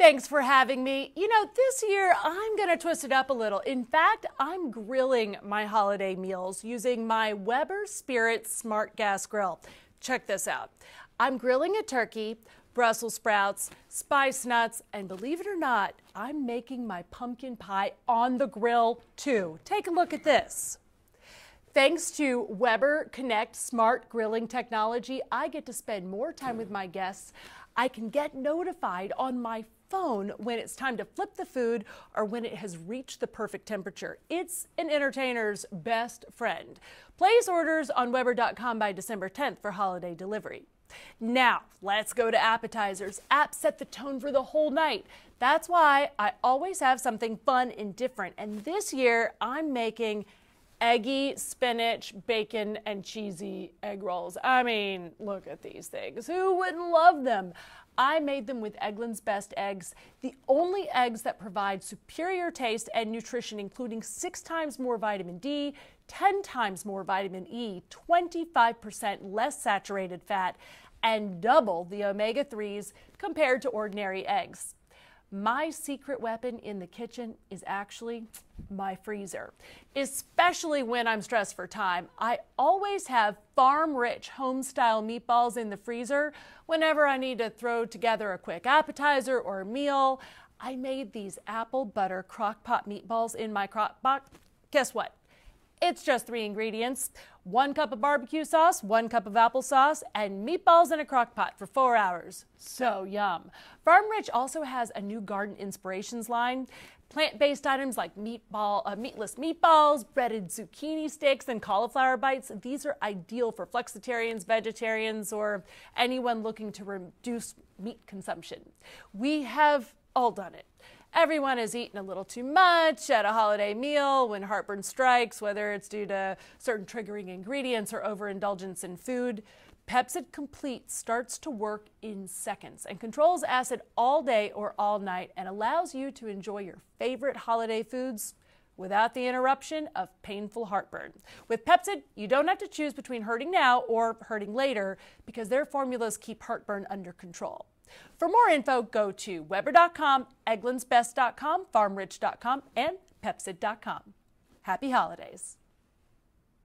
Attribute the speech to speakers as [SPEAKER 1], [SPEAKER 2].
[SPEAKER 1] Thanks for having me. You know, this year I'm going to twist it up a little. In fact, I'm grilling my holiday meals using my Weber Spirit Smart Gas Grill. Check this out. I'm grilling a turkey, Brussels sprouts, spice nuts, and believe it or not, I'm making my pumpkin pie on the grill too. Take a look at this. Thanks to Weber Connect smart grilling technology, I get to spend more time with my guests. I can get notified on my phone when it's time to flip the food or when it has reached the perfect temperature. It's an entertainer's best friend. Place orders on Weber.com by December 10th for holiday delivery. Now, let's go to appetizers. Apps set the tone for the whole night. That's why I always have something fun and different. And this year, I'm making eggy spinach, bacon, and cheesy egg rolls. I mean, look at these things. Who wouldn't love them? I made them with Eggland's Best Eggs, the only eggs that provide superior taste and nutrition, including six times more vitamin D, 10 times more vitamin E, 25% less saturated fat, and double the omega 3s compared to ordinary eggs. My secret weapon in the kitchen is actually my freezer, especially when I'm stressed for time. I always have farm rich home style meatballs in the freezer whenever I need to throw together a quick appetizer or a meal. I made these apple butter crock pot meatballs in my crock pot. Guess what? It's just three ingredients one cup of barbecue sauce, one cup of applesauce, and meatballs in a crock pot for four hours. So yum. Farm Rich also has a new garden inspirations line. Plant-based items like meatball, uh, meatless meatballs, breaded zucchini sticks, and cauliflower bites. These are ideal for flexitarians, vegetarians, or anyone looking to reduce meat consumption. We have all done it. Everyone has eaten a little too much at a holiday meal when heartburn strikes, whether it's due to certain triggering ingredients or overindulgence in food. Pepcid Complete starts to work in seconds and controls acid all day or all night and allows you to enjoy your favorite holiday foods without the interruption of painful heartburn. With Pepcid, you don't have to choose between hurting now or hurting later because their formulas keep heartburn under control. For more info, go to Weber.com, EgglandsBest.com, FarmRich.com, and Pepcid.com. Happy holidays.